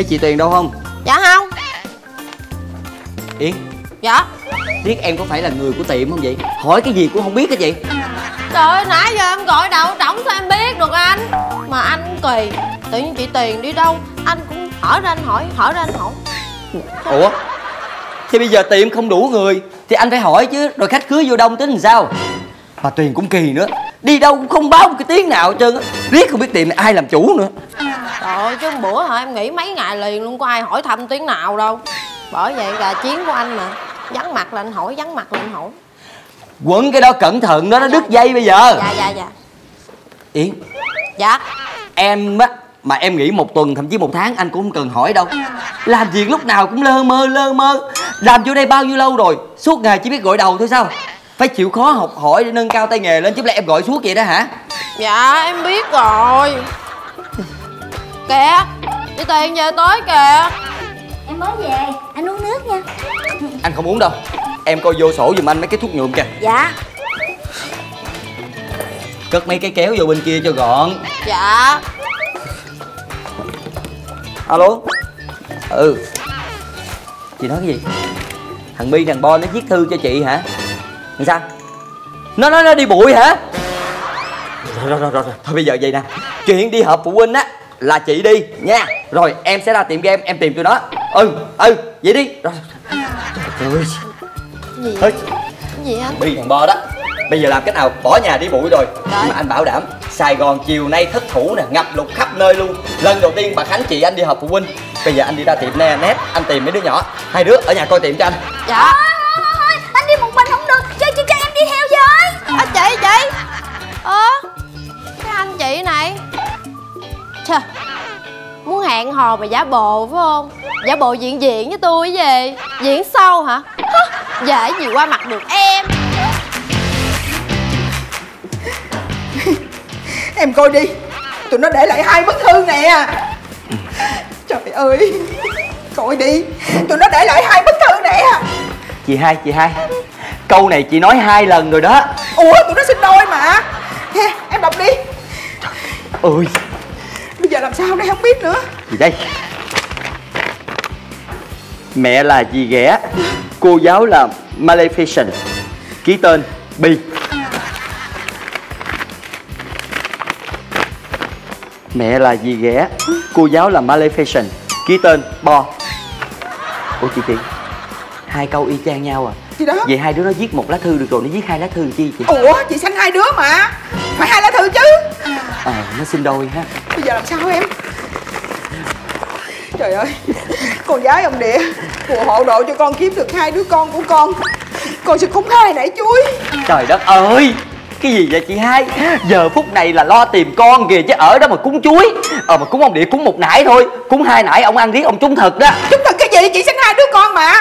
thấy chị tuyền đâu không? Dạ không. Yến. Dạ. Biết em có phải là người của tiệm không vậy? Hỏi cái gì cũng không biết cái gì trời ơi nãy giờ em gọi đầu trỏng sao em biết được anh? Mà anh kỳ tự nhiên chị tiền đi đâu? Anh cũng hỏi ra anh hỏi hỏi ra anh hỏi. Ủa? Thì bây giờ tiệm không đủ người thì anh phải hỏi chứ rồi khách cưới vô đông tính làm sao? Mà tuyền cũng kỳ nữa đi đâu cũng không báo một cái tiếng nào hết trơn á. Biết không biết tiệm này ai làm chủ nữa trời ơi chứ bữa hả? Em nghỉ mấy ngày liền luôn có ai hỏi thăm tiếng nào đâu. Bởi vậy gà chiến của anh mà. Vắng mặt là anh hỏi vắng mặt là anh hỏi. Quấn cái đó cẩn thận đó nó đứt dây bây giờ. Dạ dạ dạ. Yến dạ. Em á mà em nghỉ một tuần thậm chí một tháng anh cũng không cần hỏi đâu. Làm việc lúc nào cũng lơ mơ lơ mơ. Làm vô đây bao nhiêu lâu rồi? Suốt ngày chỉ biết gội đầu thôi sao? Phải chịu khó học hỏi để nâng cao tay nghề lên chứ lẽ em gọi suốt vậy đó hả? Dạ em biết rồi kìa. Chị tiền về tới kìa. Em mới về, anh uống nước nha. Anh không uống đâu. Em coi vô sổ giùm anh mấy cái thuốc nhuộm kìa. Dạ. Cất mấy cái kéo vô bên kia cho gọn. Dạ. Alo? Ừ. Chị nói cái gì? Thằng bi thằng bo nó viết thư cho chị hả? Làm sao? Nó nói nó đi bụi hả? Rồi rồi rồi rồi rồi. thôi bây giờ vậy nè. Chuyện đi họp phụ huynh á là chị đi nha. Rồi em sẽ ra tiệm game em tìm tụi nó. Ừ ừ vậy đi. Rồi trời ơi. Gì? Ê, cái gì anh? Bi thằng bo đó. Bây giờ làm cách nào? Bỏ nhà đi bụi rồi. Rồi. nhưng mà anh bảo đảm sài gòn chiều nay thất thủ nè ngập lụt khắp nơi luôn. Lần đầu tiên bà khánh chị anh đi họp phụ huynh. Bây giờ anh đi ra tiệm nè nét anh tìm mấy đứa nhỏ. Hai đứa ở nhà coi tiệm cho anh. Dạ hò mà giả bộ phải không? Giả bộ diện diện với tôi cái gì? Diễn sâu hả? Dễ gì qua mặt được em? Em coi đi. Tụi nó để lại hai bức thư nè. Trời ơi. Coi đi. Tụi nó để lại hai bức thư nè. Chị hai chị hai. Câu này chị nói hai lần rồi đó. Ủa tụi nó sinh đôi mà. Nè em đọc đi. Ôi Bây giờ làm sao đây? Không biết nữa gì đây? Mẹ là dì ghẻ cô giáo là maleficent. Ký tên bi. Mẹ là dì ghẻ cô giáo là maleficent. Ký tên bo. Ủa chị chị hai câu y chang nhau à. Gì đó? Vậy hai đứa nó viết một lá thư được rồi nó viết hai lá thư chi chị? Ủa chị sanh hai đứa mà. Phải hai lá thư chứ. À nó sinh đôi ha. Bây giờ làm sao em Trời ơi. Con gái ông địa Phù hộ độ cho con kiếm được hai đứa con của con. Con sẽ cúng hai nãy chuối. Trời đất ơi Cái gì vậy chị hai? Giờ phút này là lo tìm con kìa Chứ ở đó mà cúng chuối. Ờ mà cúng ông địa cúng một nải thôi Cúng hai nải ông ăn riết ông trúng thật đó. Chúng thật cái gì? Chị sinh hai đứa con mà.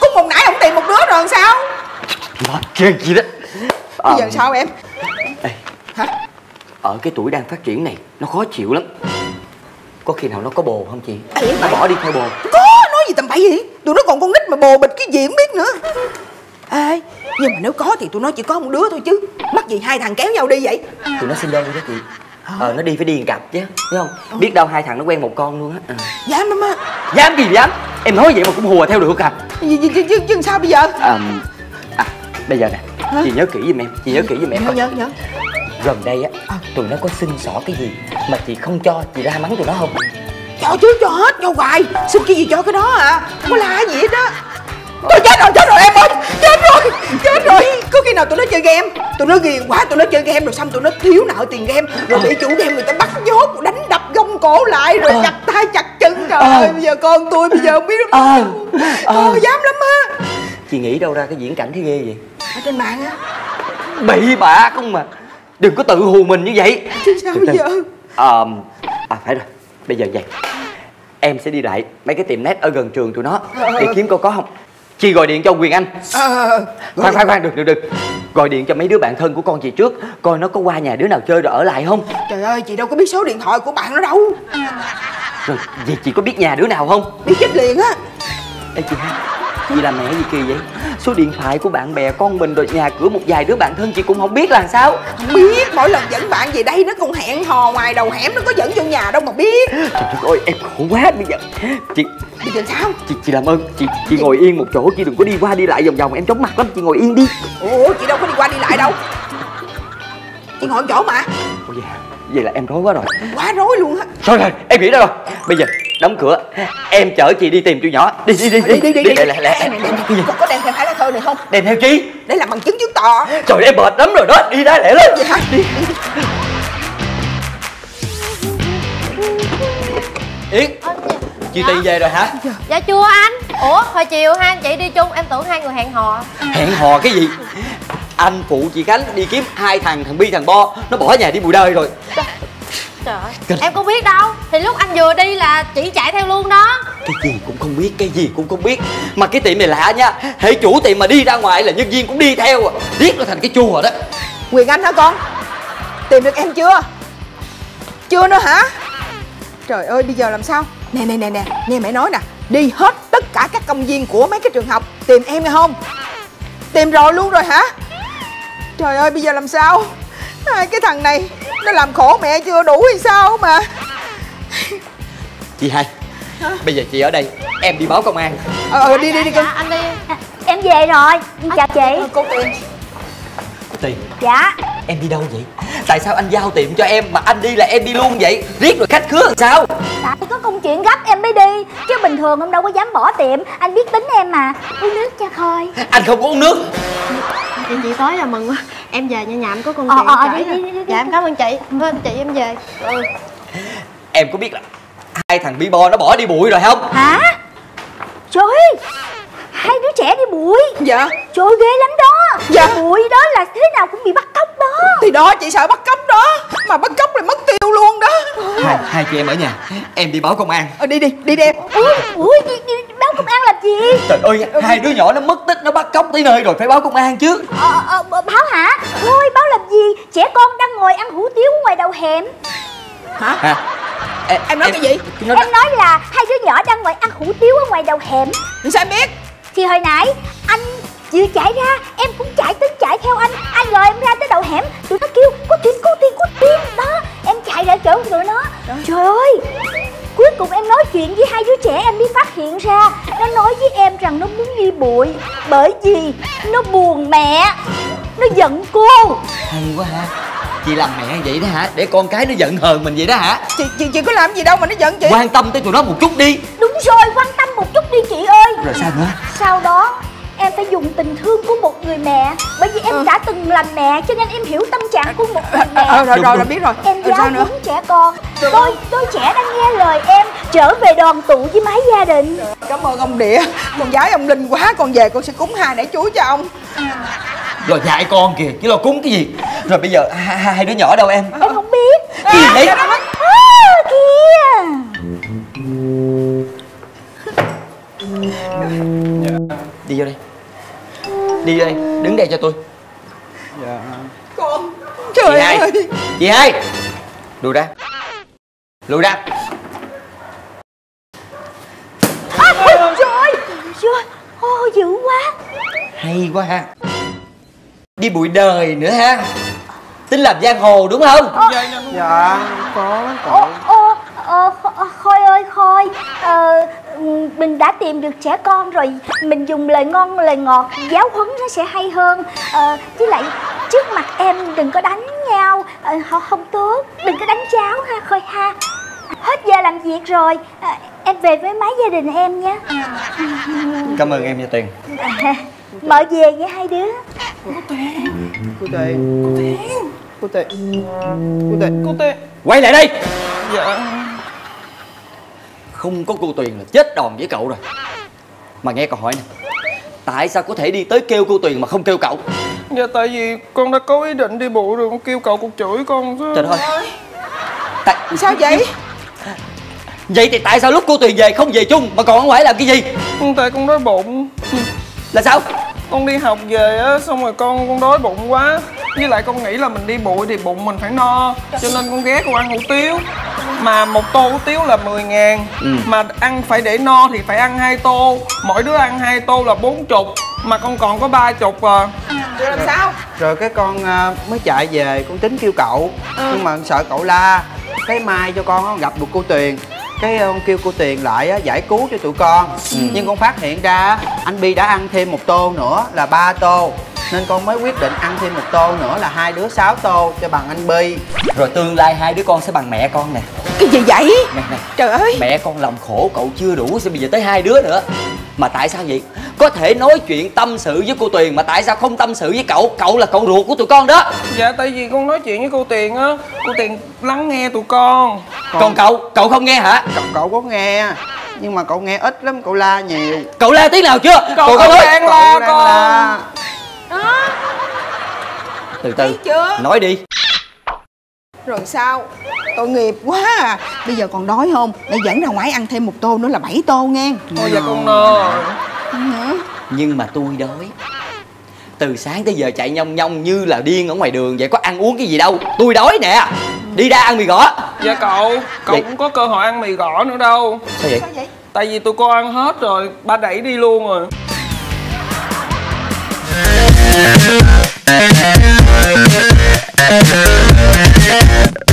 Cúng một nãy ông tìm một đứa rồi làm sao? Nó ghê gì đó. Bây Ờ, giờ sao em? Ê, Hả? Ở cái tuổi đang phát triển này Nó khó chịu lắm Có khi nào nó có bồ không chị? Ê, Nó bỏ đi theo bồ. Có nói gì tầm bậy vậy? Tụi nó còn con nít mà bồ bịch cái gì không biết nữa. Ê Nhưng mà nếu có thì tụi nó chỉ có một đứa thôi chứ. Mắc gì hai thằng kéo nhau đi vậy? Tụi nó sinh đôi đó chị. Ờ. Nó đi phải đi cặp chứ Thấy không? Biết đâu hai thằng nó quen một con luôn á. Ừ. Dám lắm á. Dám gì dám? Em nói vậy mà cũng hùa theo được à? Chứ, chứ sao bây giờ? À, à bây giờ nè. Chị nhớ kỹ giùm em chị nhớ kỹ giùm em Nhớ nhớ nhớ gần đây á tụi nó có xin xỏ cái gì mà chị không cho chị ra mắng tụi nó không? Cho chứ cho hết cho hoài. Xin cái gì cho cái đó à Không có la gì hết á. Tôi chết rồi chết rồi em ơi. Chết rồi chết rồi. Có khi nào tụi nó chơi game Tụi nó ghiền quá tụi nó chơi game rồi xong tụi nó thiếu nợ tiền game Rồi bị chủ game người ta bắt nhốt đánh đập gông cổ lại Rồi Ờ. chặt tay chặt chân. Trời ơi bây giờ con tôi bây giờ không biết nó Ờ. Ờ. Tôi dám lắm á. Chị nghĩ đâu ra cái diễn cảnh thế ghê vậy? Ở trên mạng á. Bậy bạ không mà đừng có tự hù mình như vậy. Chứ sao bây giờ Ờ, à phải rồi. Bây giờ vậy. Em sẽ đi lại mấy cái tiệm net ở gần trường tụi nó để kiếm coi có không? Chị gọi điện cho Quyền Anh. Ờ khoan khoan khoan được được được. Gọi điện cho mấy đứa bạn thân của con chị trước coi nó có qua nhà đứa nào chơi rồi ở lại không? Trời ơi chị đâu có biết số điện thoại của bạn nó đâu. Rồi vậy chị có biết nhà đứa nào không? Biết chết liền á. Ê chị hai Chị làm mẹ gì kỳ vậy? Số điện thoại của bạn bè con mình rồi nhà cửa một vài đứa bạn thân chị cũng không biết là sao. Không biết mỗi lần dẫn bạn về đây nó còn hẹn hò ngoài đầu hẻm nó có dẫn vô nhà đâu mà biết. Trời đất ơi em khổ quá bây giờ. Chị bây giờ sao? chị, chị làm ơn chị chị ngồi yên một chỗ chị đừng có đi qua đi lại vòng vòng em chóng mặt lắm chị ngồi yên đi. Ủa chị đâu có đi qua đi lại đâu. Chị ngồi chỗ mà. Ủa vậy, vậy là em rối quá rồi. Quá rối luôn á. Thôi rồi em nghĩ ra rồi. Bây giờ đóng cửa. Em chở chị đi tìm chú nhỏ. Đi đi đi đi. Đi đi đi Lẹ lẹ đem Bây giờ có, có đem theo hai lá thơ này không? Đem theo chi? Để làm bằng chứng chứng tỏ. Trời ơi, em mệt lắm rồi đó. Đi ra lẹ lên. Vậy hả? Đi. Yến Chị Tì về rồi hả? Dạ. Chưa anh? Ủa hồi chiều hai anh chị đi chung Em tưởng hai người hẹn hò. Hẹn hò cái gì? Anh phụ chị Khánh đi kiếm hai thằng thằng Bi thằng Bo. Nó bỏ nhà đi bụi đời rồi Trời ơi. Em có biết đâu. Thì lúc anh vừa đi là chị chạy theo luôn đó. Cái gì cũng không biết Cái gì cũng không biết. Mà cái tiệm này lạ nha. Hệ chủ tiệm mà đi ra ngoài là nhân viên cũng đi theo à. Riết nó thành cái chùa đó. Quyền Anh hả con? Tìm được em chưa? Chưa nữa hả? Trời ơi bây giờ làm sao? Nè nè nè nè Nghe mẹ nói nè. Đi hết tất cả các công viên của mấy cái trường học. Tìm em nghe không? Tìm rồi luôn rồi hả? Trời ơi bây giờ làm sao? Hai cái thằng này Nó làm khổ mẹ chưa? Đủ hay sao mà? Chị hai Bây giờ chị ở đây Em đi báo công an. Ờ ờ, đi đi đi con Dạ anh đi. Em về rồi. Chào chị. Cô tiền Tiền Dạ. Em đi đâu vậy Tại sao anh giao tiệm cho em Mà anh đi là em đi luôn vậy? Riết rồi khách khứa làm sao? Tại có công chuyện gấp em mới đi Chứ bình thường em đâu có dám bỏ tiệm. Anh biết tính em mà. Uống nước cho khôi Anh không có uống nước. Chị chị tới là mừng quá. Em về nhà nhà em có công Ờ, chuyện ờ, kể đi, đi, đi, đi, Dạ em cảm ơn chị. Vâng chị em về. Ừ. Em có biết là Hai thằng bi bo nó bỏ đi bụi rồi không? Hả? Trời Hai đứa trẻ đi bụi. Dạ. Trời ghê lắm đó Dạ. Bụi đó là thế nào cũng bị bắt cóc đó. Thì đó chị sợ bắt cóc đó. Mà bắt cóc là mất tiêu luôn đó. Hai, hai chị em ở nhà Em đi báo công an. Ờ đi đi đi đi em. Ui, ui, đi, đi, báo công an làm gì? Trời ơi hai đứa nhỏ nó mất tích Nó bắt cóc tới nơi rồi phải báo công an chứ. Ờ, ờ, ờ, Báo hả? Thôi báo làm gì? Trẻ con đang ngồi ăn hủ tiếu ngoài đầu hẻm. Hả? Hả? Em, Em nói cái gì? Nó, Em nói là hai đứa nhỏ đang ngồi ăn hủ tiếu ở ngoài đầu hẻm. Làm sao em biết? Thì hồi nãy anh vừa chạy ra Em cũng chạy tính chạy theo anh. Anh gọi em ra tới đầu hẻm Tụi nó kêu có tiền có tiền có tiền Đó em chạy lại chỗ tụi nó. Trời ơi! Cuối cùng em nói chuyện với hai đứa trẻ em mới phát hiện ra Nó nói với em rằng nó muốn đi bụi. Bởi vì nó buồn mẹ Nó giận cô. Hay quá ha Chị làm mẹ vậy đó hả? Để con cái nó giận hờn mình vậy đó hả? Chị chị chị có làm gì đâu mà nó giận chị. Quan tâm tới tụi nó một chút đi. Đúng rồi quan tâm một chút đi chị ơi. Rồi sao nữa? Sau đó em phải dùng tình thương của một người mẹ Bởi vì em Ừ. đã từng làm mẹ Cho nên em hiểu tâm trạng của một người mẹ. Ờ, rồi Đúng, rồi đúng. rồi biết rồi. Em Ờ, giáo sao nữa? huấn trẻ con. Đôi, đôi trẻ đang nghe lời em Trở về đoàn tụ với mái gia đình. Cảm ơn ông địa con gái ông linh quá con về con sẽ cúng hai nãy chuối cho ông. Lo dạy con kìa Chứ lo cúng cái gì? Rồi bây giờ hai, hai, đứa nhỏ đâu em? Em không biết. Cái gì vậy? À, Kìa. Đi vô đây Đi vô đây Đứng đây cho tôi. Con Chị trời hai ơi. Chị hai. Lùi ra. Lùi ra. À, Ôi trời ơi. Trời ơi Ô, dữ quá. Hay quá ha. Đi bụi đời nữa ha. Tính làm giang hồ đúng không? Dạ có Ô, ô, ờ, Kho- Khôi ơi Khôi. Ờ, Mình đã tìm được trẻ con rồi. Mình dùng lời ngon lời ngọt Giáo huấn nó sẽ hay hơn. Ờ, Với lại trước mặt em đừng có đánh nhau. Ờ, Họ không tốt. Đừng có đánh cháu ha Khôi ha. Hết giờ làm việc rồi. Ờ, Em về với mái gia đình em nhé. Cảm ơn em nha Tiền Mở về với hai đứa. Cô tệ cô tệ cô tệ cô tệ cô tệ Quay lại đây. Dạ Không có cô Tuyền là chết đòn với cậu rồi. Mà nghe câu hỏi nè Tại sao có thể đi tới kêu cô Tuyền mà không kêu cậu? Dạ tại vì con đã có ý định đi bộ rồi con kêu cậu cuộc chửi con chứ. Trời ơi. Tại... sao vậy? Vậy thì tại sao lúc cô Tuyền về không về chung Mà còn ở ngoài làm cái gì? Tại con đói bụng. Là sao? Con đi học về á xong rồi con con đói bụng quá. Với lại con nghĩ là mình đi bụi thì bụng mình phải no cho nên con ghé con ăn hủ tiếu mà một tô hủ tiếu là 10 ngàn. Ừ. mà ăn phải để no thì phải ăn hai tô. Mỗi đứa ăn hai tô là bốn chục mà con còn có ba chục à. Rồi làm sao? Rồi cái con à, mới chạy về con tính kêu cậu. Nhưng mà sợ cậu la. Cái mai cho con gặp được cô tuyền. Cái ờ, con kêu cô tuyền lại á, giải cứu cho tụi con. Nhưng con phát hiện ra anh bi đã ăn thêm một tô nữa là ba tô. Nên con mới quyết định ăn thêm một tô nữa là hai đứa sáu tô cho bằng anh bi. Rồi tương lai hai đứa con sẽ bằng mẹ con nè cái gì vậy? Nè nè. Trời ơi. Mẹ con lòng khổ cậu chưa đủ sao bây giờ tới hai đứa nữa. Mà tại sao vậy? Có thể nói chuyện tâm sự với cô tuyền mà tại sao không tâm sự với cậu? Cậu là cậu ruột của tụi con đó. Dạ tại vì con nói chuyện với cô tiền á cô tiền lắng nghe tụi con. Còn cậu cậu không nghe hả? Cậu, cậu có nghe nhưng mà cậu nghe ít lắm cậu la nhiều. Cậu la tiếng nào chưa? Cậu có không nói đang cậu la đang con. la. Từ từ chưa? nói đi rồi sao? Tội nghiệp quá à. Bây giờ còn đói không? Để dẫn ra ngoài ăn thêm một tô nữa là bảy tô nghe. Thôi dạ con no. Rồi nhưng mà tôi đói. Từ sáng tới giờ chạy nhông nhông như là điên ở ngoài đường vậy có ăn uống cái gì đâu. Tôi đói nè. Đi ra ăn mì gõ. Dạ cậu cậu Vậy- cũng có cơ hội ăn mì gõ nữa đâu. Sao vậy? Vậy? Tại vì tụi con ăn hết rồi ba đẩy đi luôn rồi Yeah.